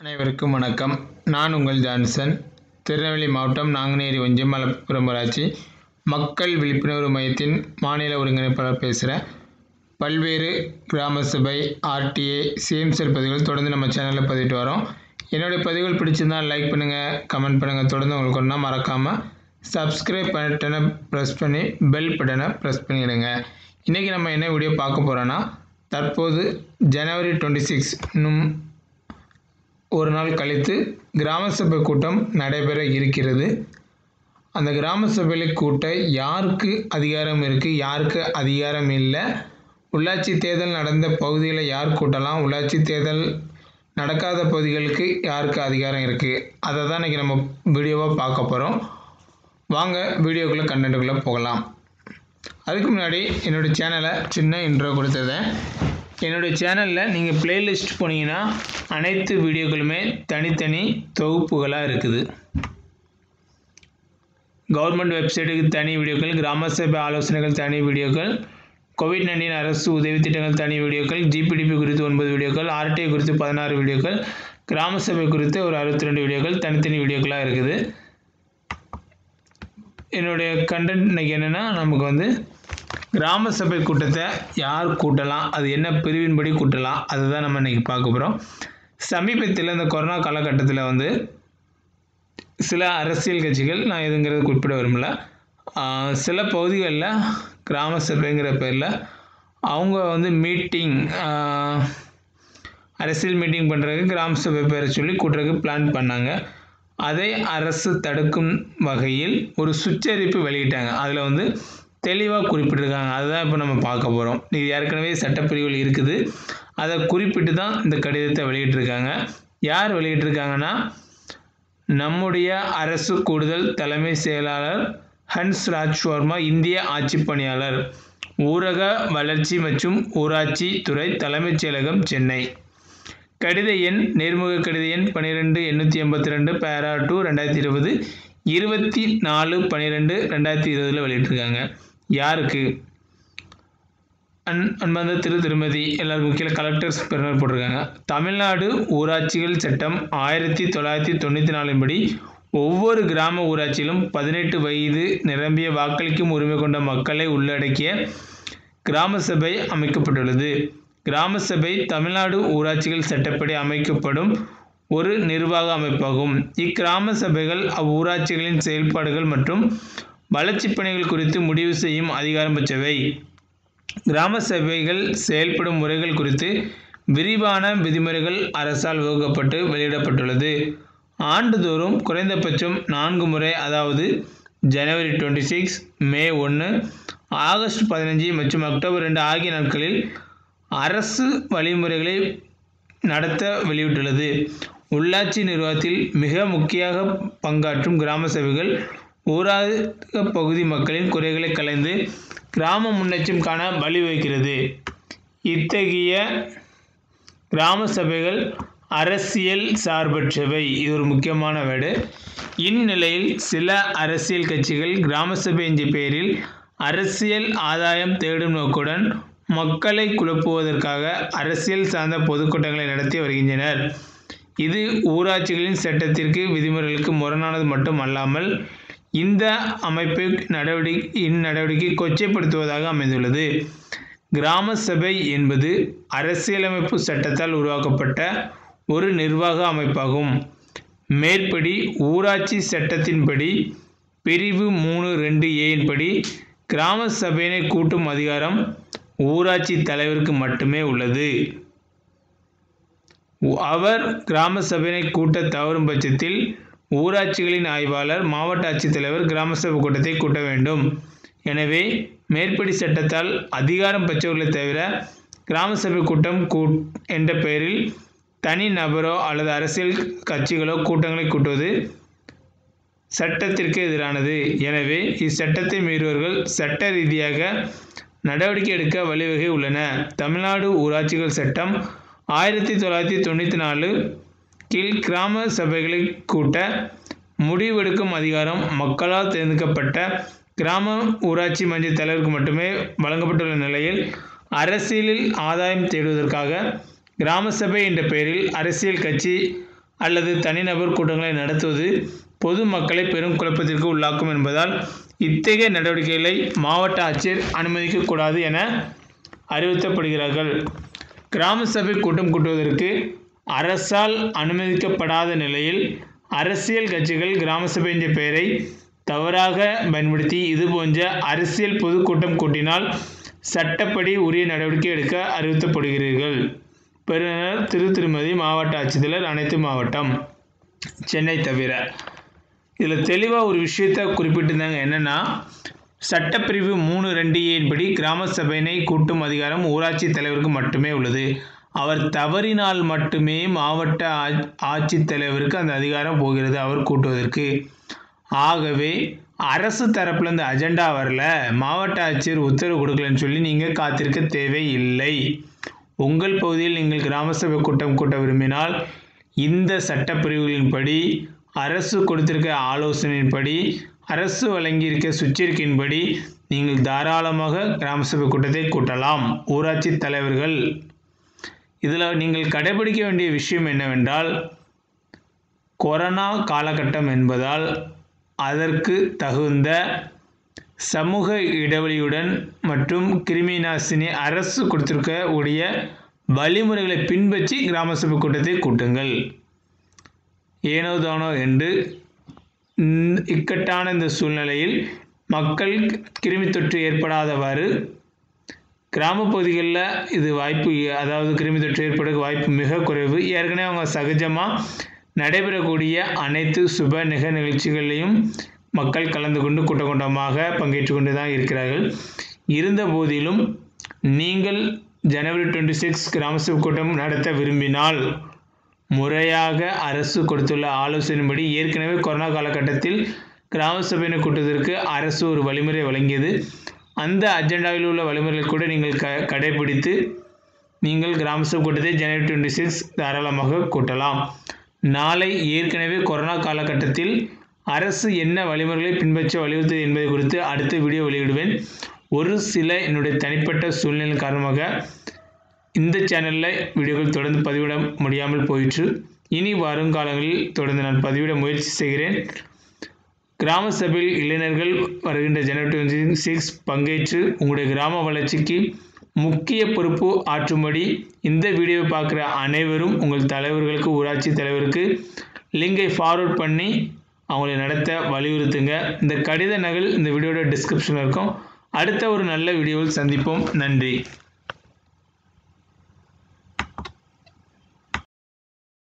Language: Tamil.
அனைவருக்கும் வணக்கம். நான் உங்கள் ஜான்சன். திருநெல்வேலி மாவட்டம் நாங்குநேரி ஒன்றியம் மலப்புரம் ஊராட்சி மக்கள் விழிப்புணர்வு மையத்தின் மாநில ஒருங்கிணைப்பாளர் பேசுகிறேன் பல்வேறு கிராம சபை ஆர்டிஏ சிஎம்செல் பதிவுகள் தொடர்ந்து நம்ம சேனலில் பதிவிட்டு வரோம். என்னுடைய பதிவுகள் பிடிச்சிருந்தால் லைக் பண்ணுங்கள் கமெண்ட் பண்ணுங்கள் தொடர்ந்து உங்களுக்கு ஒன்றா மறக்காமல் சப்ஸ்கிரைப் பட்டனை ப்ரெஸ் பண்ணி பெல் பட்டனை ப்ரெஸ் பண்ணிவிடுங்க இன்றைக்கி நம்ம என்ன வீடியோ பார்க்க போகிறோன்னா தற்போது ஜனவரி டுவெண்ட்டி சிக்ஸ் இன்னும் ஒரு நாள் கழித்து கிராம சபை கூட்டம் நடைபெற இருக்கிறது. அந்த கிராம சபையில் கூட்ட யாருக்கு அதிகாரம் இருக்குது யாருக்கு அதிகாரம் இல்லை? உள்ளாட்சி தேர்தல் நடந்த பகுதியில் யார் கூட்டலாம்? உள்ளாட்சி தேர்தல் நடக்காத பகுதிகளுக்கு யாருக்கு அதிகாரம் இருக்குது அதை தான் இன்றைக்கி நம்ம வீடியோவாக பார்க்க போகிறோம் வாங்க வீடியோக்குள்ளே கண்டென்ட்டுக்குள்ளே போகலாம். அதுக்கு முன்னாடி என்னோடய சேனலை சின்ன இன்ட்ரோ கொடுத்துருந்தேன் என்னுடைய சேனலில் நீங்கள் பிளேலிஸ்ட் போனீங்கன்னா அனைத்து வீடியோக்களுமே தனித்தனி தொகுப்புகளாக இருக்குது. கவர்மெண்ட் வெப்சைட்டுக்கு தனி வீடியோக்கள் கிராம சபை ஆலோசனைகள் தனி வீடியோக்கள் கோவிட் நைன்டீன் அரசு உதவி திட்டங்கள் தனி வீடியோக்கள் ஜிபிடிபி குறித்து ஒன்பது வீடியோக்கள் ஆர்டிஐ குறித்து பதினாறு வீடியோக்கள் கிராம சபை குறித்து ஒரு அறுபத்தி ரெண்டு வீடியோக்கள் தனித்தனி வீடியோக்களாக இருக்குது. என்னுடைய கண்டென்ட் இன்றைக்கி என்னென்னா நமக்கு வந்து கிராம சபை கூட்டத்தை யார் கூட்டலாம்? அது என்ன பிரிவின்படி கூட்டலாம்? அதுதான் நம்ம இன்றைக்கி பார்க்க போகிறோம் சமீபத்தில் இந்த கொரோனா காலகட்டத்தில் வந்து சில அரசியல் கட்சிகள் நான் எதுங்கிறது குறிப்பிட விரும்பல. சில பகுதிகளில் கிராம சபைங்கிற பேரில் அவங்க வந்து மீட்டிங் அரசியல் மீட்டிங் பண்ணுறதுக்கு கிராம சபை பேரை சொல்லி கூட்டுறதுக்கு பிளான் பண்ணாங்க. அதை அரசு தடுக்கும் வகையில் ஒரு சுற்றறிப்பு வெளியிட்டாங்க. அதில் வந்து தெளிவாக குறிப்பிட்டிருக்காங்க. அதுதான் இப்போ நம்ம பார்க்க போகிறோம் இது ஏற்கனவே சட்டப்பிரிவுகள் இருக்குது. அதை குறிப்பிட்டு தான் இந்த கடிதத்தை வெளியிட்டிருக்காங்க. யார் வெளியிட்டிருக்காங்கன்னா நம்முடைய அரசு கூடுதல் தலைமை செயலாளர் ஹன்ஸ் ராஜ் வர்மா இந்திய ஆட்சிப் பணியாளர் ஊரக வளர்ச்சி மற்றும் ஊராட்சி துறை தலைமைச் செயலகம் சென்னை. கடித எண் நேர்முக கடித எண் பன்னிரெண்டு எண்ணூற்றி எண்பத்தி ரெண்டு பேரா டூ ரெண்டாயிரத்தி இருபது இருபத்தி நாலு பன்னிரெண்டு ரெண்டாயிரத்தி இருபதில் வெளியிட்டிருக்காங்க. யாருக்கு? அன் அன்பந்த திரு திருமதி எல்லாருக்கும் கீழே கலெக்டர்ஸ் பெருனர் போட்டிருக்காங்க. தமிழ்நாடு ஊராட்சிகள் சட்டம் ஆயிரத்தி தொள்ளாயிரத்தி தொண்ணூற்றி நாலின் படி ஒவ்வொரு கிராம ஊராட்சியிலும் பதினெட்டு வயது நிரம்பிய வாக்களிக்கும் உரிமை கொண்ட மக்களை உள்ளடக்கிய கிராம சபை அமைக்கப்பட்டுள்ளது. கிராம சபை தமிழ்நாடு ஊராட்சிகள் சட்டப்படி அமைக்கப்படும் ஒரு நிர்வாக அமைப்பாகும். இக்கிராம சபைகள் அவ்வூராட்சிகளின் செயல்பாடுகள் மற்றும் வளர்ச்சிப் பணிகள் குறித்து முடிவு செய்யும் அதிகாரம் பெற்றவை. கிராம சபைகள் செயல்படும் முறைகள் குறித்து விரிவான விதிமுறைகள் அரசால் வகுக்கப்பட்டு வெளியிடப்பட்டுள்ளது. ஆண்டுதோறும் குறைந்தபட்சம் நான்கு முறை அதாவது ஜனவரி டுவெண்ட்டி சிக்ஸ் மே ஒன்று ஆகஸ்ட் பதினஞ்சு மற்றும் அக்டோபர் ரெண்டு ஆகிய நாட்களில் அரசு வழிமுறைகளை நடத்த வெளியிட்டுள்ளது. உள்ளாட்சி நிர்வாகத்தில் மிக முக்கிய பங்காற்றும் கிராம சபைகள் ஊராக பகுதி மக்களின் குறைகளை கலைந்து கிராம முன்னேற்றம் காண வழிவகுக்கிறது இத்தகைய கிராம சபைகள் அரசியல் சார்பற்றவை. இது ஒரு முக்கியமான வேடு. இந்நிலையில் சில அரசியல் கட்சிகள் கிராம சபை என்ற பெயரில் அரசியல் ஆதாயம் தேடும் நோக்குடன் மக்களை குழப்புவதற்காக அரசியல் சார்ந்த பொதுக்கூட்டங்களை நடத்தி வருகின்றனர். இது ஊராட்சிகளின் சட்டத்திற்கு விதிமுறைகளுக்கு முரணானது மட்டும் அல்லாமல் இந்த அமைப்பு நடவடிக்கை இந்நடவடிக்கை கொச்சைப்படுத்துவதாக அமைந்துள்ளது. கிராம சபை என்பது அரசியலமைப்பு சட்டத்தால் உருவாக்கப்பட்ட ஒரு நிர்வாக அமைப்பாகும். மேற்படி ஊராட்சி சட்டத்தின்படி பிரிவு மூணு ரெண்டு ஏயின்படி கிராம சபையினை கூட்டும் அதிகாரம் ஊராட்சி தலைவருக்கு மட்டுமே உள்ளது. அவர் கிராம சபையினை கூட்ட தவறும் பட்சத்தில் ஊராட்சிகளின் ஆய்வாளர் மாவட்ட ஆட்சித்தலைவர் கிராம சபை கூட்டத்தை கூட்ட வேண்டும். எனவே மேற்படி சட்டத்தால் அதிகாரம் பெற்றவர்களை தவிர கிராம சபை கூட்டம் கூ என்ற பெயரில் தனி நபரோ அல்லது அரசியல் கட்சிகளோ கூட்டங்களை கூட்டுவது சட்டத்திற்கு எதிரானது. எனவே இச்சட்டத்தை மீறுவர்கள் சட்ட ரீதியாக நடவடிக்கை எடுக்க வழிவகை உள்ளன. தமிழ்நாடு ஊராட்சிகள் சட்டம் ஆயிரத்தி தொள்ளாயிரத்தி தொண்ணூற்றி நாலு கீழ் கிராம சபைகளை கூட்ட முடிவெடுக்கும் அதிகாரம் மக்களால் தேர்ந்தெடுக்கப்பட்ட கிராம ஊராட்சி மன்ற தலைவருக்கு மட்டுமே வழங்கப்பட்டுள்ள நிலையில் அரசியலில் ஆதாயம் தேடுவதற்காக கிராம சபை என்ற பெயரில் அரசியல் கட்சி அல்லது தனிநபர் கூட்டங்களை நடத்துவது பொதுமக்களை பெரும் குழப்பத்திற்கு உள்ளாக்கும் என்பதால் இத்தகைய நடவடிக்கைகளை மாவட்ட ஆட்சியர் அனுமதிக்கக்கூடாது என அறிவுறுத்தப்படுகிறார்கள். கிராம சபை கூட்டம் கூட்டுவதற்கு அரசால் அனுமதிக்கப்படாத நிலையில் அரசியல் கட்சிகள் கிராம சபை என்ற பெயரை தவறாக பயன்படுத்தி இது போன்ற அரசியல் பொதுக்கூட்டம் கூட்டினால் சட்டப்படி உரிய நடவடிக்கை எடுக்க அறிவுறுத்தப்படுகிறீர்கள். பெறுநர் திரு திருமதி மாவட்ட ஆட்சித்தலைவர் அனைத்து மாவட்டம் சென்னை தவிர. இதில் தெளிவாக ஒரு விஷயத்தை குறிப்பிட்டிருந்தாங்க. என்னென்னா சட்டப்பிரிவு மூணு ரெண்டு ஏன்படி கிராம சபையினை கூட்டும் அதிகாரம் ஊராட்சி தலைவருக்கு மட்டுமே உள்ளது. அவர் தவறினால் மட்டுமே மாவட்ட ஆட்சித்தலைவருக்கு அந்த அதிகாரம் போகிறது அவர் கூட்டுவதற்கு. ஆகவே அரசு தரப்புல இந்த அஜெண்டா வரல. மாவட்ட ஆட்சியர் உத்தரவு கொடுக்கலன்னு சொல்லி நீங்கள் காத்திருக்க தேவையில்லை. உங்கள் பகுதியில் நீங்கள் கிராம சபை கூட்டம் கூட்ட விரும்பினால் இந்த சட்டப்பிரிவுகளின்படி அரசு கொடுத்திருக்க ஆலோசனையின்படி அரசு வழங்கியிருக்க சுற்றறிக்கையின்படி நீங்கள் தாராளமாக கிராம சபை கூட்டத்தை கூட்டலாம். ஊராட்சி தலைவர்கள் இதில் நீங்கள் கடைபிடிக்க வேண்டிய விஷயம் என்னவென்றால் கொரோனா காலகட்டம் என்பதால் அதற்கு தகுந்த சமூக இடைவெளியுடன் மற்றும் கிருமி நாசினி அரசு கொடுத்திருக்க உடைய வழிமுறைகளை பின்பற்றி கிராம சபை கூட்டத்தை கூட்டுங்கள். ஏனோ தானோ என்று இக்கட்டான இந்த சூழ்நிலையில் மக்கள் கிருமி தொற்று ஏற்படாதவாறு கிராமப்பகுதிகளில் இது வாய்ப்பு அதாவது கிருமி தொற்று ஏற்பட வாய்ப்பு மிக குறைவு. ஏற்கனவே அவங்க சகஜமாக நடைபெறக்கூடிய அனைத்து சுப நிக நிகழ்ச்சிகளையும் மக்கள் கலந்து கொண்டு கூட்டம் கூட்டமாக பங்கேற்று கொண்டு தான் இருக்கிறார்கள். இருந்த போதிலும் நீங்கள் ஜனவரி டுவெண்ட்டி சிக்ஸ் கிராம சபை கூட்டம் நடத்த விரும்பினால் முறையாக அரசு கொடுத்துள்ள ஆலோசனைப்படி ஏற்கனவே கொரோனா காலகட்டத்தில் கிராம சபையினர் கூட்டத்திற்கு அரசு ஒரு வழிமுறை வழங்கியது. அந்த அஜெண்டாவில் உள்ள வழிமுறைகளை கூட நீங்கள் க கடைபிடித்து நீங்கள் கிராம சபை கூட்டத்தை ஜனவரி டுவெண்ட்டி சிக்ஸ் தாராளமாக கூட்டலாம். நாளை ஏற்கனவே கொரோனா காலகட்டத்தில் அரசு என்ன வழிமுறைகளை பின்பற்ற வலியுறுத்தது என்பதை குறித்து அடுத்த வீடியோ வெளியிடுவேன். ஒரு சில என்னுடைய தனிப்பட்ட சூழ்நிலை காரணமாக இந்த சேனலில் வீடியோக்கள் தொடர்ந்து பதிவிட முடியாமல் போயிற்று. இனி வருங்காலங்களில் தொடர்ந்து நான் பதிவிட முயற்சி செய்கிறேன். கிராம சபையில் இளைஞர்கள் வருகின்ற ஜனவரி டுவெண்ட்டி சிக்ஸ் பங்கேற்று உங்களுடைய கிராம வளர்ச்சிக்கு முக்கிய பொறுப்பு ஆற்றும்படி இந்த வீடியோவை பார்க்குற அனைவரும் உங்கள் தலைவர்களுக்கு ஊராட்சி தலைவருக்கு லிங்கை ஃபார்வர்ட் பண்ணி அவங்களை நடத்த வலியுறுத்துங்க. இந்த கடித நகல் இந்த வீடியோட டிஸ்கிரிப்ஷனில் இருக்கும். அடுத்த ஒரு நல்ல வீடியோவில் சந்திப்போம். நன்றி.